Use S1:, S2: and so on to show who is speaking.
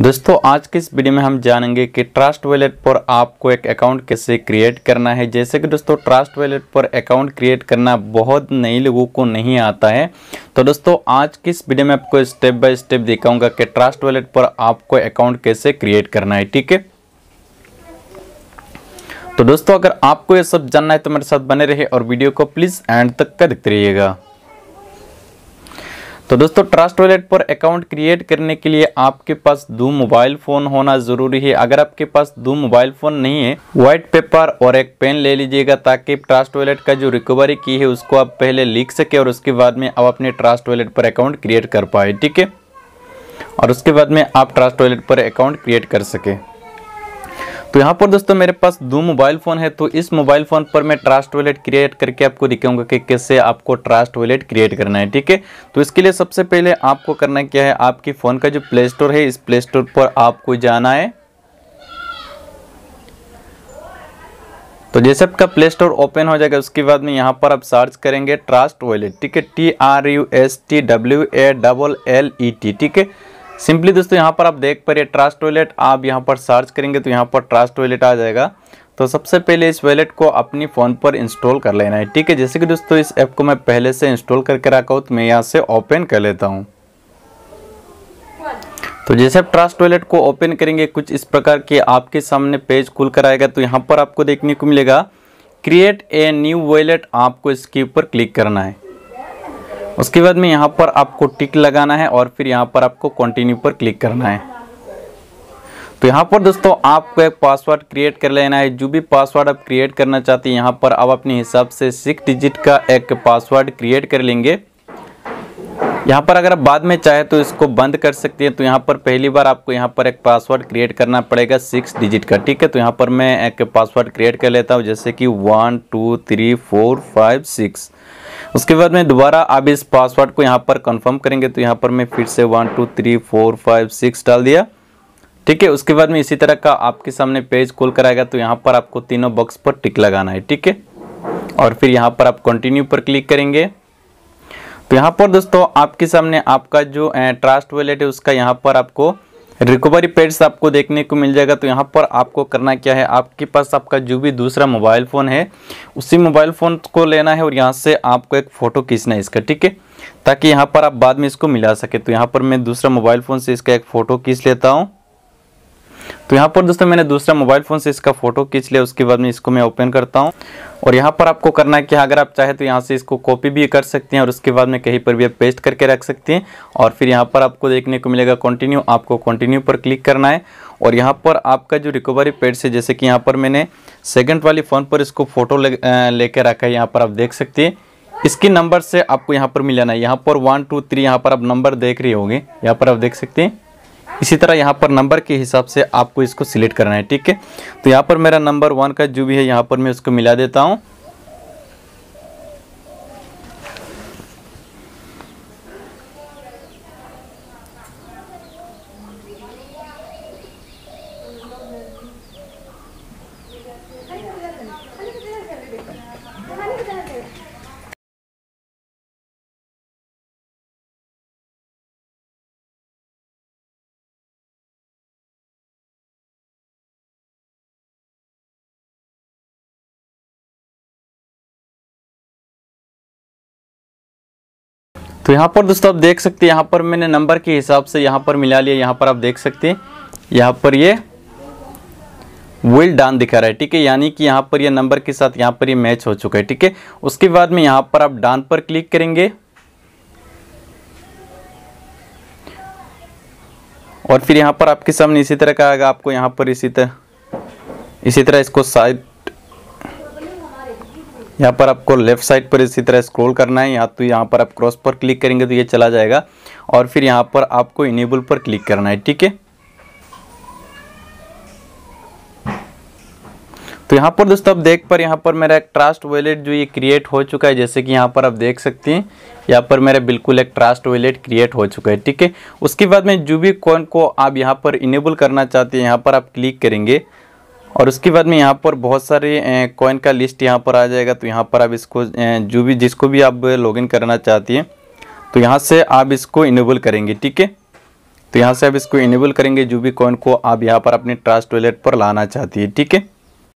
S1: दोस्तों, आज के इस वीडियो में हम जानेंगे कि ट्रस्ट वॉलेट पर आपको एक अकाउंट कैसे क्रिएट करना है। जैसे कि दोस्तों, ट्रस्ट वॉलेट पर अकाउंट क्रिएट करना बहुत नए लोगों को नहीं आता है। तो दोस्तों, आज की इस वीडियो में आपको स्टेप बाय स्टेप दिखाऊँगा कि ट्रस्ट वॉलेट पर आपको अकाउंट कैसे क्रिएट करना है, ठीक है? तो दोस्तों, अगर आपको ये सब जानना है तो मेरे साथ बने रहे और वीडियो को प्लीज़ एंड तक का देखते रहिएगा। तो दोस्तों ट्रस्ट वॉलेट पर अकाउंट क्रिएट करने के लिए आपके पास दो मोबाइल फ़ोन होना ज़रूरी है। अगर आपके पास दो मोबाइल फ़ोन नहीं है व्हाइट पेपर और एक पेन ले लीजिएगा ताकि ट्रस्ट वॉलेट का जो रिकवरी की है, उसको आप पहले लिख सके और उसके बाद में आप अपने ट्रस्ट वॉलेट पर अकाउंट क्रिएट कर पाए, ठीक है? और उसके बाद में आप ट्रस्ट वॉलेट पर अकाउंट क्रिएट कर सके। तो यहाँ पर दोस्तों मेरे पास दो मोबाइल फ़ोन है तो इस मोबाइल फ़ोन पर मैं ट्रस्ट वॉलेट क्रिएट करके आपको दिखाऊँगा कि कैसे आपको ट्रस्ट वॉलेट क्रिएट करना है, ठीक है? तो इसके लिए सबसे पहले आपको करना क्या है, आपके फ़ोन का जो प्ले स्टोर है, इस प्ले स्टोर पर आपको जाना है। तो जैसे आपका प्ले स्टोर ओपन हो जाएगा, उसके बाद में यहाँ पर आप सर्च करेंगे ट्रस्ट वॉलेट ठीक है? T R U S T W A double L E T ठीक है? सिंपली दोस्तों यहाँ पर आप देख पा रहे ट्रस्ट टॉयलेट आप यहाँ पर सर्च करेंगे तो यहाँ पर ट्रस्ट टॉयलेट आ जाएगा। तो सबसे पहले इस वॉलेट को अपनी फ़ोन पर इंस्टॉल कर लेना है, ठीक है? जैसे कि दोस्तों इस ऐप को मैं पहले से इंस्टॉल करके रखा हूँ तो मैं यहाँ से ओपन कर लेता हूँ। तो जैसे आप ट्रस्ट टॉयलेट को ओपन करेंगे, कुछ इस प्रकार के आपके सामने पेज खुल कर आएगा तो यहाँ पर आपको देखने को मिलेगा क्रिएट ए न्यू वॉलेट आपको इसके ऊपर क्लिक करना है। उसके बाद में यहाँ पर आपको टिक लगाना है और फिर यहाँ पर आपको कंटिन्यू पर क्लिक करना है। तो यहाँ पर दोस्तों आपको एक पासवर्ड क्रिएट कर लेना है। जो भी पासवर्ड आप क्रिएट करना चाहते हैं, यहाँ पर आप अपने हिसाब से सिक्स डिजिट का एक पासवर्ड क्रिएट कर लेंगे। यहाँ पर अगर आप बाद में चाहे तो इसको बंद कर सकते हैं। तो यहाँ पर पहली बार आपको यहाँ पर एक पासवर्ड क्रिएट करना पड़ेगा सिक्स डिजिट का, ठीक है? तो यहाँ पर मैं एक पासवर्ड क्रिएट कर लेता हूँ, जैसे कि one two three four five six उसके बाद में दोबारा आप इस पासवर्ड को यहाँ पर कंफर्म करेंगे तो यहाँ पर मैं फिर से one two three four five six डाल दिया। ठीक है, उसके बाद में इसी तरह का आपके सामने पेज खोल कर आएगा तो यहाँ पर आपको तीनों बॉक्स पर टिक लगाना है, ठीक है? और फिर यहाँ पर आप कंटिन्यू पर क्लिक करेंगे। तो यहाँ पर दोस्तों, आपके सामने आपका जो ट्रस्ट वॉलेट है, उसका यहाँ पर आपको रिकवरी पेड्स आपको देखने को मिल जाएगा। तो यहाँ पर आपको करना क्या है? आपके पास आपका जो भी दूसरा मोबाइल फ़ोन है, उसी मोबाइल फ़ोन को लेना है और यहाँ से आपको एक फ़ोटो खींचना है इसका, ठीक है? ताकि यहाँ पर आप बाद में इसको मिला सके। तो यहाँ पर मैं दूसरा मोबाइल फ़ोन से इसका एक फ़ोटो खींच लेता हूँ। तो यहाँ पर दोस्तों मैंने दूसरा मोबाइल फ़ोन से इसका फ़ोटो खींच लिया उसके बाद में इसको मैं ओपन करता हूँ और यहाँ पर आपको करना है कि अगर आप चाहे तो यहाँ से इसको कॉपी भी कर सकते हैं और उसके बाद में कहीं पर भी आप पेस्ट करके रख सकते हैं और फिर यहाँ पर आपको देखने को मिलेगा कंटिन्यू आपको कंटिन्यू पर क्लिक करना है और यहाँ पर आपका जो रिकवरी पेड से जैसे कि यहाँ पर मैंने सेकेंड वाली फ़ोन पर इसको फ़ोटो लेकर रखा है यहाँ पर आप देख सकते हैं इसके नंबर से आपको यहाँ पर मिलाना है यहाँ पर वन टू थ्री यहाँ पर आप नंबर देख रहे होंगे यहाँ पर आप देख सकते हैं इसी तरह यहाँ पर नंबर के हिसाब से आपको इसको सिलेक्ट करना है, ठीक है? तो यहाँ पर मेरा नंबर वन का जो भी है, यहाँ पर मैं उसको मिला देता हूँ। तो यहाँ पर दोस्तों आप देख सकते हैं यहाँ पर मैंने नंबर के हिसाब से यहाँ पर मिला लिया यहाँ पर आप देख सकते हैं यहाँ पर ये विल डान दिखा रहा है ठीक है यानी कि यहाँ पर ये नंबर के साथ यहाँ पर ये मैच हो चुका है ठीक है उसके बाद में यहाँ पर आप डान पर क्लिक करेंगे और फिर यहाँ पर आपके सामने इसी तरह का आएगा आपको यहाँ पर इसी तरह इसी तरह इसको साइड यहाँ पर आपको लेफ़्ट साइड पर इसी तरह स्क्रॉल करना है, या तो यहाँ पर आप क्रॉस पर क्लिक करेंगे तो ये चला जाएगा, और फिर यहाँ पर आपको इनेबल पर क्लिक करना है, ठीक है? तो यहाँ पर दोस्तों आप देख पर, यहाँ पर मेरा एक ट्रस्ट वॉलेट जो ये क्रिएट हो चुका है, जैसे कि यहाँ पर आप देख सकते हैं, यहाँ पर मेरा बिल्कुल एक ट्रस्ट वॉलेट क्रिएट हो चुका है, ठीक है? उसके बाद में जो भी कॉइन को आप यहाँ पर इनेबल करना चाहते हैं, यहाँ पर आप क्लिक करेंगे और उसके बाद में यहाँ पर बहुत सारे कॉइन का लिस्ट यहाँ पर आ जाएगा। तो यहाँ पर आप इसको जो भी, जिसको भी आप लॉगिन करना चाहती हैं तो यहाँ से आप इसको इनेबल करेंगे, ठीक है? तो यहाँ से आप इसको इनेबल करेंगे, जो भी कॉइन को आप यहाँ पर अपने ट्रास्ट टॉयलेट पर लाना चाहती है, ठीक है?